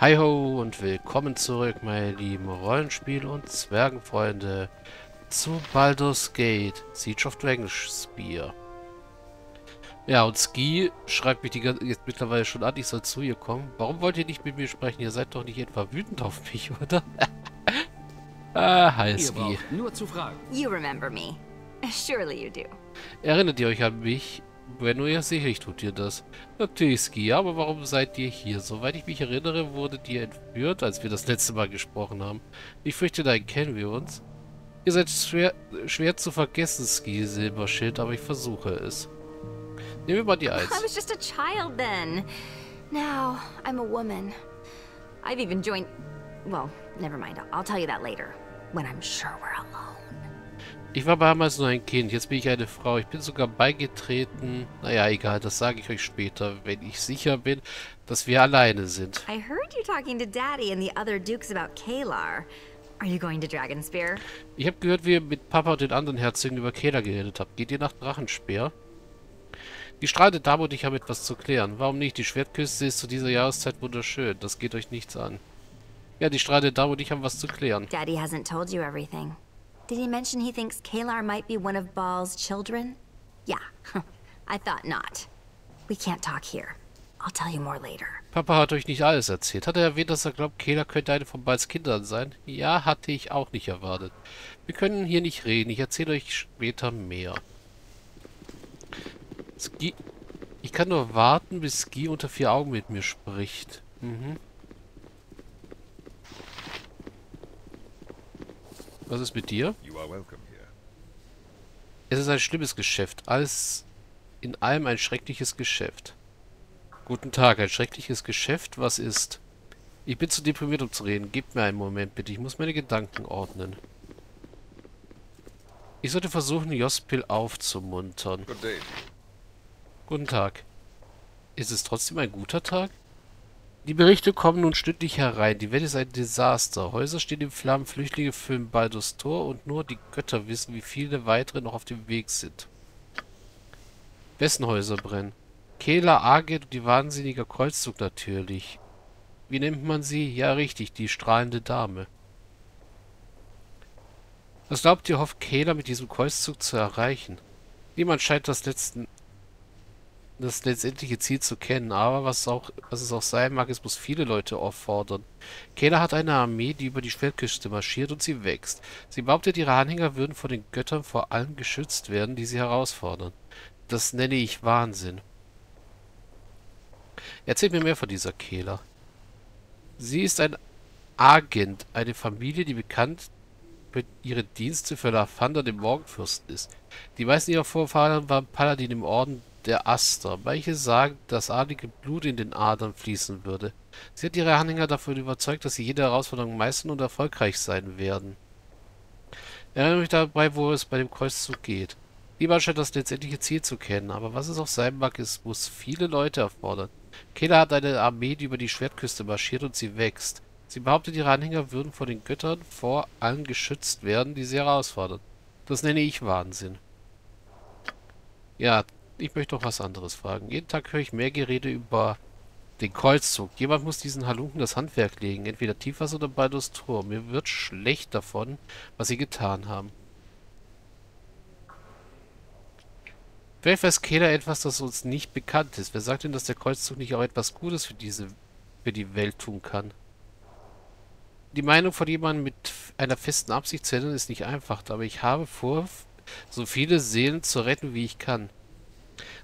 Hi ho und willkommen zurück, meine lieben Rollenspiel- und Zwergenfreunde, zu Baldur's Gate, Siege of Dragonspear. Ja, und Ski schreibt mich die ganze, jetzt mittlerweile schon an, ich soll zu ihr kommen. Warum wollt ihr nicht mit mir sprechen? Ihr seid doch nicht etwa wütend auf mich, oder? ah, hi Ski. nur zu fragen. You remember me. Surely you do. Erinnert ihr euch an mich? Wenn nur ja sicherlich tut ihr das. Natürlich, Ski, aber warum seid ihr hier? Soweit ich mich erinnere, wurdet ihr entführt, als wir das letzte Mal gesprochen haben. Ich fürchte, da kennen wir uns. Ihr seid schwer, schwer zu vergessen, Ski, Silberschild, aber ich versuche es. Nehmen wir mal die I Eins. was just a child then. Now, I'm a woman. I've even joined... Well, never mind. I'll tell you that later. When I'm sure we're alone. Ich war damals nur ein Kind, jetzt bin ich eine Frau. Ich bin sogar beigetreten. Naja, egal, das sage ich euch später, wenn ich sicher bin, dass wir alleine sind. I heard you talking to Daddy and the other dukes about Kalar. Are you going to Dragonspear? Ich habe gehört, wie ihr mit Papa und den anderen Herzögen über Kehler geredet habt. Geht ihr nach Drachenspeer? Die strahlende Dame und ich haben etwas zu klären. Warum nicht? Die Schwertküste ist zu dieser Jahreszeit wunderschön. Das geht euch nichts an. Ja, die strahlende Dame und ich haben was zu klären. Daddy hasn't told you everything. Did he mention he thinks Kalar might be one of Baal's children? Yeah, I thought not. We can't talk here. I'll tell you more later. Papa hat euch nicht alles erzählt. Hat er erwähnt, dass er glaubt, Kehler könnte eine von Balls Kindern sein? Ja, hatte ich auch nicht erwartet. Wir können hier nicht reden. Ich erzähle euch später mehr. Ski... Ich kann nur warten, bis Ski unter vier Augen mit mir spricht. Mhm. Was ist mit dir? Es ist ein schlimmes Geschäft. Alles in allem ein schreckliches Geschäft. Guten Tag, ein schreckliches Geschäft? Was ist? Ich bin zu deprimiert, um zu reden. Gebt mir einen Moment, bitte. Ich muss meine Gedanken ordnen. Ich sollte versuchen, Jospil aufzumuntern. Guten Tag. Ist es trotzdem ein guter Tag? Die Berichte kommen nun stündlich herein. Die Welt ist ein Desaster. Häuser stehen in Flammen, Flüchtlinge füllen Baldur's Tor und nur die Götter wissen, wie viele weitere noch auf dem Weg sind. Wessen Häuser brennen? Kehla, Agit und die wahnsinnige Kreuzzug natürlich. Wie nennt man sie? Ja, richtig, die strahlende Dame. Was glaubt ihr, hofft Kehla mit diesem Kreuzzug zu erreichen? Niemand scheint das letzten das letztendliche Ziel zu kennen, aber was, auch, was es auch sein mag, es muss viele Leute auffordern. Kehler hat eine Armee, die über die Schwertküste marschiert und sie wächst. Sie behauptet, ihre Anhänger würden von den Göttern vor allem geschützt werden, die sie herausfordern. Das nenne ich Wahnsinn. Erzählt mir mehr von dieser Kehler. Sie ist ein Agent, eine Familie, die bekannt für ihre Dienste für Lathander, dem Morgenfürsten ist. Die meisten ihrer Vorfahren waren Paladin im Orden der Aster. Manche sagen, dass adlige Blut in den Adern fließen würde. Sie hat ihre Anhänger davon überzeugt, dass sie jede Herausforderung meistern und erfolgreich sein werden. Erinnere mich dabei, wo es bei dem Kreuzzug geht. Niemand scheint das letztendliche Ziel zu kennen, aber was es auch sein mag, es muss viele Leute erfordern. Kehler hat eine Armee, die über die Schwertküste marschiert und sie wächst. Sie behauptet, ihre Anhänger würden von den Göttern vor allen geschützt werden, die sie herausfordern. Das nenne ich Wahnsinn. Ja, ich möchte noch was anderes fragen. Jeden Tag höre ich mehr Gerede über den Kreuzzug. Jemand muss diesen Halunken das Handwerk legen. Entweder Tiefwasser oder Baldur's Tor. Mir wird schlecht davon, was sie getan haben. Vielleicht weiß Kehler etwas, das uns nicht bekannt ist. Wer sagt denn, dass der Kreuzzug nicht auch etwas Gutes für diese, für die Welt tun kann? Die Meinung von jemandem mit einer festen Absicht zu ändern ist nicht einfach, aber ich habe vor, so viele Seelen zu retten, wie ich kann.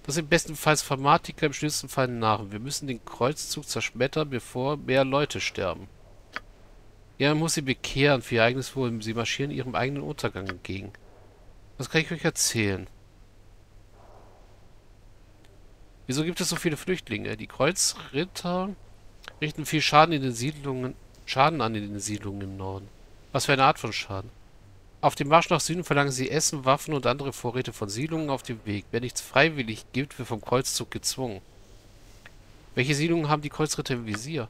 Das sind bestenfalls Fanatiker, im schlimmsten Fall Narren. Wir müssen den Kreuzzug zerschmettern, bevor mehr Leute sterben. Ja, man muss sie bekehren für ihr eigenes Wohl. Sie marschieren ihrem eigenen Untergang entgegen. Was kann ich euch erzählen? Wieso gibt es so viele Flüchtlinge? Die Kreuzritter richten viel Schaden in den Siedlungen, Schaden an in den Siedlungen im Norden. Was für eine Art von Schaden? Auf dem Marsch nach Süden verlangen sie Essen, Waffen und andere Vorräte von Siedlungen auf dem Weg. Wer nichts freiwillig gibt, wird vom Kreuzzug gezwungen. Welche Siedlungen haben die Kreuzritter im Visier?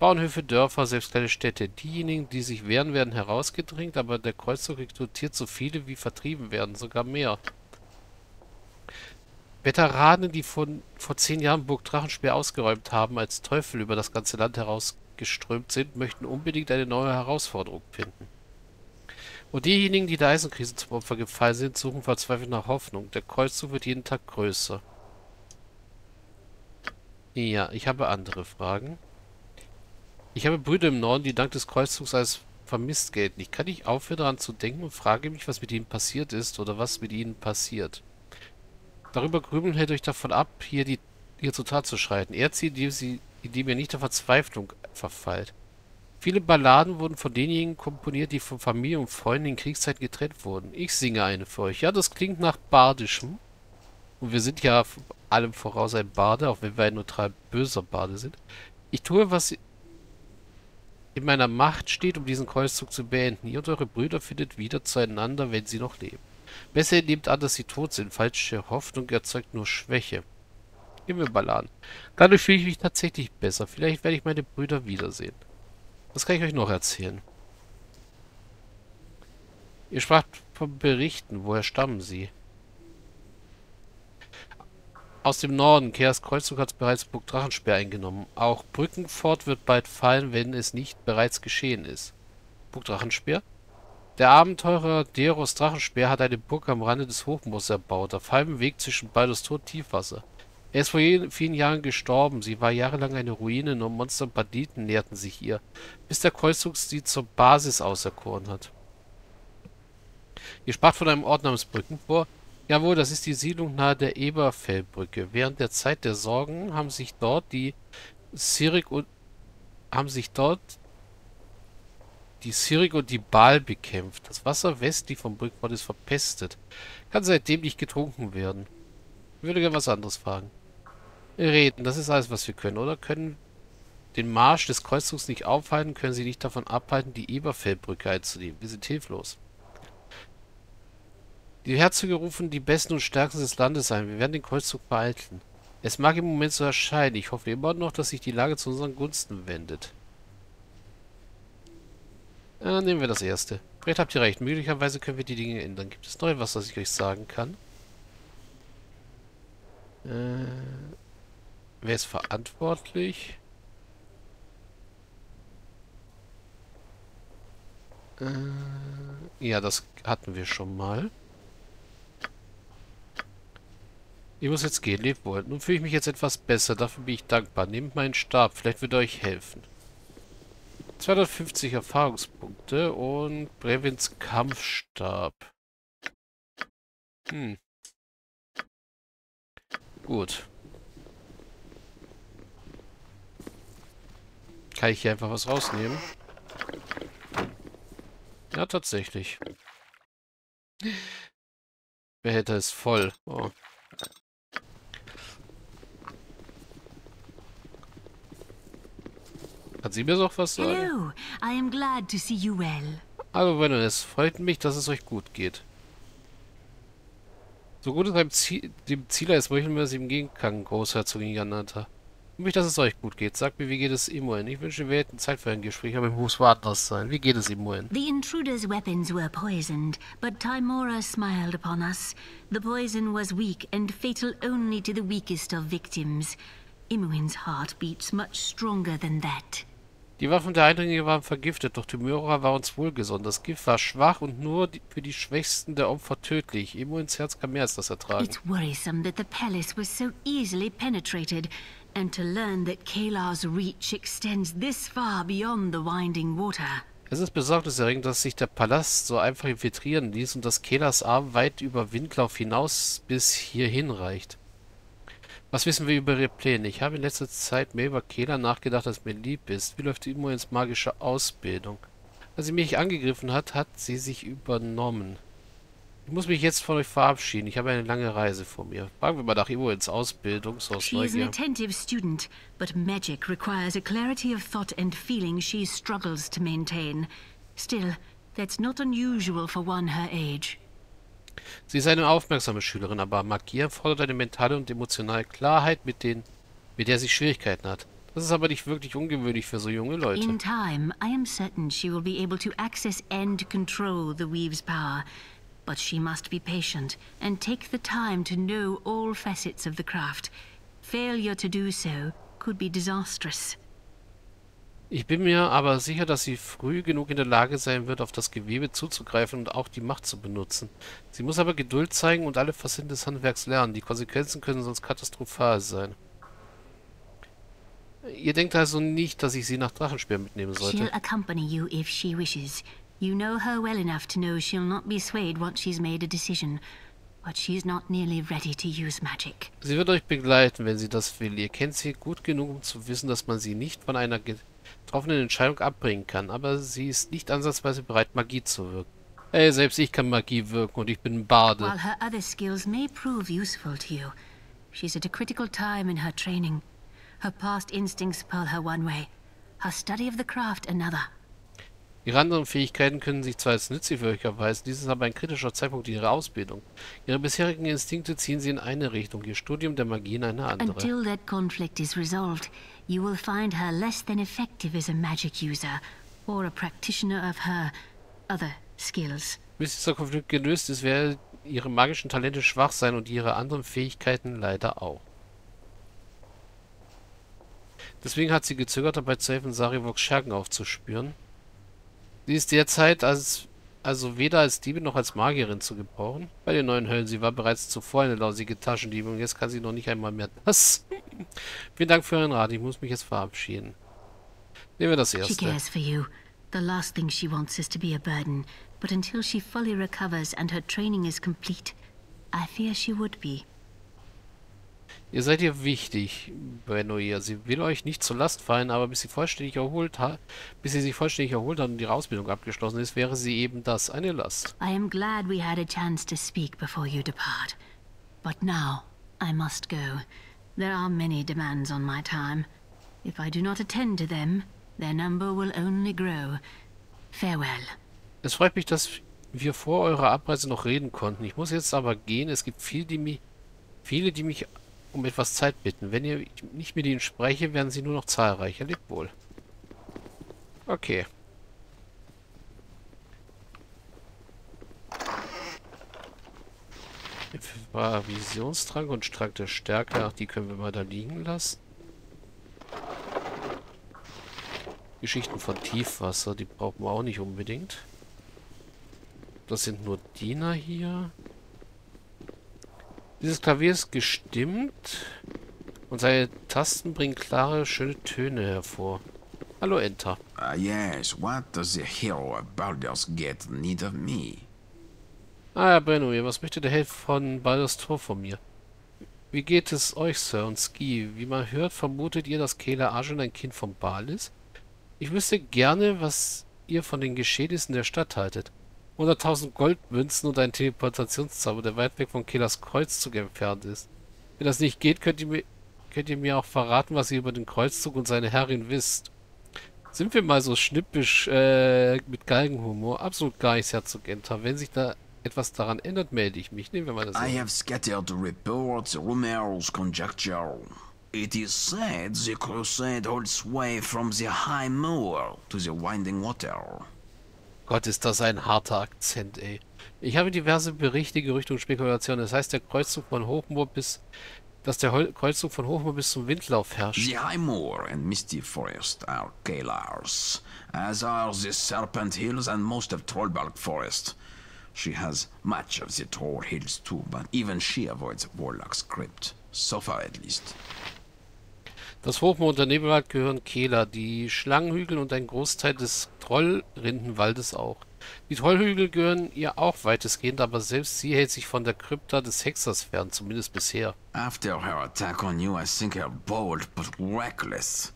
Bauernhöfe, Dörfer, selbst kleine Städte. Diejenigen, die sich wehren, werden herausgedrängt, aber der Kreuzzug rekrutiert so viele, wie vertrieben werden, sogar mehr. Veteranen, die von, vor zehn Jahren Burg Drachenspeer ausgeräumt haben, als Teufel über das ganze Land herausgeströmt sind, möchten unbedingt eine neue Herausforderung finden. Und diejenigen, die der Eisenkrise zum Opfer gefallen sind, suchen verzweifelt nach Hoffnung. Der Kreuzzug wird jeden Tag größer. Ja, ich habe andere Fragen. Ich habe Brüder im Norden, die dank des Kreuzzugs als vermisst gelten. Ich kann nicht aufhören daran zu denken und frage mich, was mit ihnen passiert ist oder was mit ihnen passiert. Darüber grübeln hält euch davon ab, hier, die, hier zur Tat zu schreiten. Er zieht, indem, indem ihr nicht der Verzweiflung verfallt. Viele Balladen wurden von denjenigen komponiert, die von Familie und Freunden in Kriegszeiten getrennt wurden. Ich singe eine für euch. Ja, das klingt nach Bardischem. Und wir sind ja allem voraus ein Bade, auch wenn wir ein neutral böser Bade sind. Ich tue, was in meiner Macht steht, um diesen Kreuzzug zu beenden. Ihr und eure Brüder findet wieder zueinander, wenn sie noch leben. Besser nehmt an, dass sie tot sind. Falsche Hoffnung erzeugt nur Schwäche. Gehen wir Balladen. Dadurch fühle ich mich tatsächlich besser. Vielleicht werde ich meine Brüder wiedersehen. Was kann ich euch noch erzählen? Ihr spracht von Berichten. Woher stammen sie? Aus dem Norden. Keas Kreuzzug hat bereits Burg Drachensperr eingenommen. Auch Brückenfort wird bald fallen, wenn es nicht bereits geschehen ist. Burg Drachensperr? Der Abenteurer Deros Drachenspeer hat eine Burg am Rande des Hochmoors erbaut, auf halbem Weg zwischen Baldur's Tod und Tiefwasser. Er ist vor vielen Jahren gestorben. Sie war jahrelang eine Ruine, nur Monster und Banditen näherten sich ihr, bis der Kreuzzug sie zur Basis auserkoren hat. Ihr sprach von einem Ort namens Brückenvor, Jawohl, das ist die Siedlung nahe der Eberfellbrücke. Während der Zeit der Sorgen haben sich dort die Sirik und haben sich dort die Sirik und die Baal bekämpft. Das Wasser westlich vom Brückenport ist verpestet. Kann seitdem nicht getrunken werden. Ich würde gerne was anderes fragen. Reden, das ist alles, was wir können, oder? Können den Marsch des Kreuzzugs nicht aufhalten, können sie nicht davon abhalten, die Eberfellbrücke einzunehmen. Wir sind hilflos. Die Herzöge rufen die Besten und Stärksten des Landes ein. Wir werden den Kreuzzug behalten. Es mag im Moment so erscheinen. Ich hoffe immer noch, dass sich die Lage zu unseren Gunsten wendet. Äh, nehmen wir das erste. Vielleicht habt ihr recht. Möglicherweise können wir die Dinge ändern. Gibt es noch etwas, was ich euch sagen kann? Äh, wer ist verantwortlich? Äh, ja, das hatten wir schon mal. Ich muss jetzt gehen, lebt wohl. Nun fühle ich mich jetzt etwas besser, dafür bin ich dankbar. Nehmt meinen Stab, vielleicht wird er euch helfen. 250 Erfahrungspunkte und Brevins Kampfstab. Hm. Gut. Kann ich hier einfach was rausnehmen? Ja, tatsächlich. Behälter ist voll. Oh. Kann sie mir noch was sagen? Hello, I am glad to see you well. Hallo, Venom, es freut mich, dass es euch gut geht. So gut es beim Ziel, dem Zieler ist, möchten wir es ihm gehen kann, Großherzogin Janata. Ich möchte, dass es euch gut geht. Sagt mir, wie geht es Imoen? Ich wünsche, wir hätten Zeit für ein Gespräch, aber ich muss woanders sein. Wie geht es Imoen? The intruder's weapons were poisoned, but Timora smiled upon us. The poison was weak and fatal only to the weakest of victims. Imoen's heart beats much stronger than that. Die Waffen der Eindringlinge waren vergiftet, doch Timura war uns wohlgesonnen. Das Gift war schwach und nur für die Schwächsten der Opfer tödlich. Emo ins Herz kann mehr als das ertragen. It's worrisome that the palace was so easily penetrated, and to learn that Kalar's reach extends this far beyond the winding water. Es ist besorgniserregend, dass sich der Palast so einfach infiltrieren ließ und dass Kelas Arm weit über Windlauf hinaus bis hierhin reicht. Was wissen wir über ihre Pläne? Ich habe in letzter Zeit mehr über Kela nachgedacht, als mir lieb ist. Wie läuft Imoens magische Ausbildung? Als sie mich angegriffen hat, hat sie sich übernommen. Ich muss mich jetzt von euch verabschieden. Ich habe eine lange Reise vor mir. Fragen wir mal nach Imoens Ausbildung, so aus She is an attentive student, but magic requires a clarity of thought and feeling she struggles to maintain. Still, that's not unusual for one her age. Sie ist eine aufmerksame Schülerin, aber Magie erfordert eine mentale und emotionale Klarheit, mit, den, mit der sie Schwierigkeiten hat. Das ist aber nicht wirklich ungewöhnlich für so junge Leute. In time, I am certain she will be able to access and control the Weave's power. But she must be patient and take the time to know all facets of the craft. Failure to do so could be disastrous. Ich bin mir aber sicher, dass sie früh genug in der Lage sein wird, auf das Gewebe zuzugreifen und auch die Macht zu benutzen. Sie muss aber Geduld zeigen und alle Facetten des Handwerks lernen. Die Konsequenzen können sonst katastrophal sein. Ihr denkt also nicht, dass ich sie nach Drachenspeer mitnehmen sollte? She'll accompany you if she wishes. You know her well enough to know she'll not be swayed once she's made a decision. But she's not nearly ready to use magic. Sie wird euch begleiten, wenn sie das will. Ihr kennt sie gut genug, um zu wissen, dass man sie nicht von einer getroffenen Entscheidung abbringen kann. Aber sie ist nicht ansatzweise bereit, Magie zu wirken. Hey, selbst ich kann Magie wirken und ich bin ein Bade. While her other skills may prove useful to you, she's at a critical time in her training. Her past instincts pull her one way, her study of the craft another. Ihre anderen Fähigkeiten können sich zwar als nützlich für euch erweisen, dies ist aber ein kritischer Zeitpunkt in ihrer Ausbildung. Ihre bisherigen Instinkte ziehen sie in eine Richtung, ihr Studium der Magie in eine andere. Until that conflict is resolved, you will find her less than effective as a magic user or a practitioner of her other skills. Bis dieser Konflikt gelöst ist, werden ihre magischen Talente schwach sein und ihre anderen Fähigkeiten leider auch. Deswegen hat sie gezögert, dabei zu helfen, Sarivoks Schergen aufzuspüren. Sie ist derzeit als, also weder als Diebin noch als Magierin zu gebrauchen. Bei den neuen Höllen, sie war bereits zuvor eine lausige Taschendiebin und jetzt kann sie noch nicht einmal mehr das. Vielen Dank für euren Rat, ich muss mich jetzt verabschieden. Nehmen wir das She erste. cares for you. The last thing she wants is to be a burden, but until she fully recovers and her training is complete, I fear she would be. Ihr seid ihr wichtig, Benoir. Sie will euch nicht zur Last fallen, aber bis sie vollständig erholt hat, bis sie sich vollständig erholt hat und ihre Ausbildung abgeschlossen ist, wäre sie eben das, eine Last. I am glad we had a chance to speak before you depart. But now, I must go. There are many demands on my time. If I do not attend to them, their number will only grow. Farewell. Es freut mich, dass wir vor eurer Abreise noch reden konnten. Ich muss jetzt aber gehen. Es gibt viel, die mich, viele, die mich um etwas Zeit bitten. Wenn ihr nicht mit ihnen spreche, werden sie nur noch zahlreicher. Lebt wohl. Okay. Visionstrank und Trank der Stärke. Ach, die können wir mal da liegen lassen. Geschichten von Tiefwasser, die brauchen wir auch nicht unbedingt. Das sind nur Diener hier. Dieses Klavier ist gestimmt und seine Tasten bringen klare, schöne Töne hervor. Hallo, Enter. Ah, yes, what does the hero of Baldur's Gate need of me? Ah, Brenouille, was möchte der Held von Baldur's Tor von mir? Wie geht es euch, Sir und Ski? Wie man hört, vermutet ihr, dass Kayla Arjun ein Kind von Baal ist? Ich wüsste gerne, was ihr von den Geschehnissen der Stadt haltet. 100.000 Goldmünzen und ein Teleportationszauber, der weit weg von Kaylas Kreuzzug entfernt ist. Wenn das nicht geht, könnt ihr, mir, könnt ihr mir auch verraten, was ihr über den Kreuzzug und seine Herrin wisst. Sind wir mal so schnippisch äh, mit Galgenhumor? Absolut gar nichts, Herzog Enter. Wenn sich da etwas daran ändert, melde ich mich. Nehmen wir mal das. I have scattered reports, rumors, conjecture. It is said the crusade holds sway from the high moor to the winding water. Gott, ist das ein harter Akzent, ey. Ich habe diverse Berichte, Gerüchte und Spekulationen. Das heißt, der Kreuzzug von Hochmoor bis... dass der Hol Kreuzzug von Hochmoor bis zum Windlauf herrscht. The high moor and misty forest are Kalar's, as are the Serpent Hills and most of Trollbark Forest. She has much of the Troll Hills too, but even she avoids Warlock's crypt. So far at least. Das Hochmoor und der Nebelwald gehören Kehler, die Schlangenhügel und ein Großteil des Trollrindenwaldes auch. Die Trollhügel gehören ihr auch weitestgehend, aber selbst sie hält sich von der Krypta des Hexers fern, zumindest bisher. After her attack on you, I think her bold but reckless.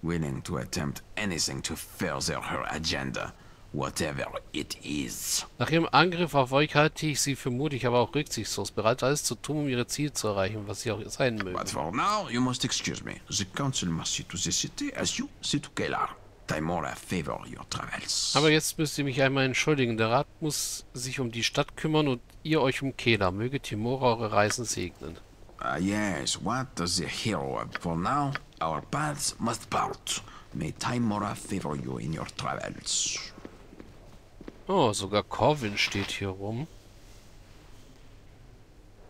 Willing to attempt anything to further her agenda, whatever it is. Nach ihrem Angriff auf euch halte ich sie für mutig, aber auch rücksichtslos, bereit alles zu tun, um ihre Ziele zu erreichen, was sie auch sein mögen. But for now, you must excuse me. The council must see to the city as you see to Kalar. Timora favor your travels. Aber jetzt müsst ihr mich einmal entschuldigen. Der Rat muss sich um die Stadt kümmern und ihr euch um Kehla. Möge Timora eure Reisen segnen. Ah, yes, what does the hero? For now, our paths must part. May Timora favor you in your travels. Oh, sogar Corvin steht hier rum.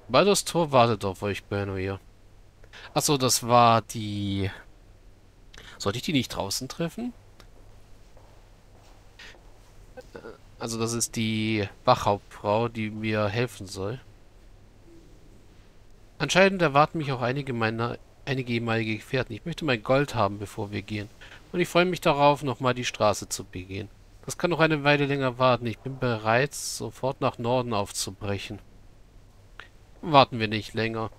Baldur's Tor wartet auf euch, Benno hier. Achso, das war die... Sollte ich die nicht draußen treffen? Also das ist die Wachhauptfrau, die mir helfen soll. Anscheinend erwarten mich auch einige meiner einige ehemalige Gefährten. Ich möchte mein Gold haben, bevor wir gehen. Und ich freue mich darauf, nochmal die Straße zu begehen. Das kann noch eine Weile länger warten. Ich bin bereit, sofort nach Norden aufzubrechen. Warten wir nicht länger.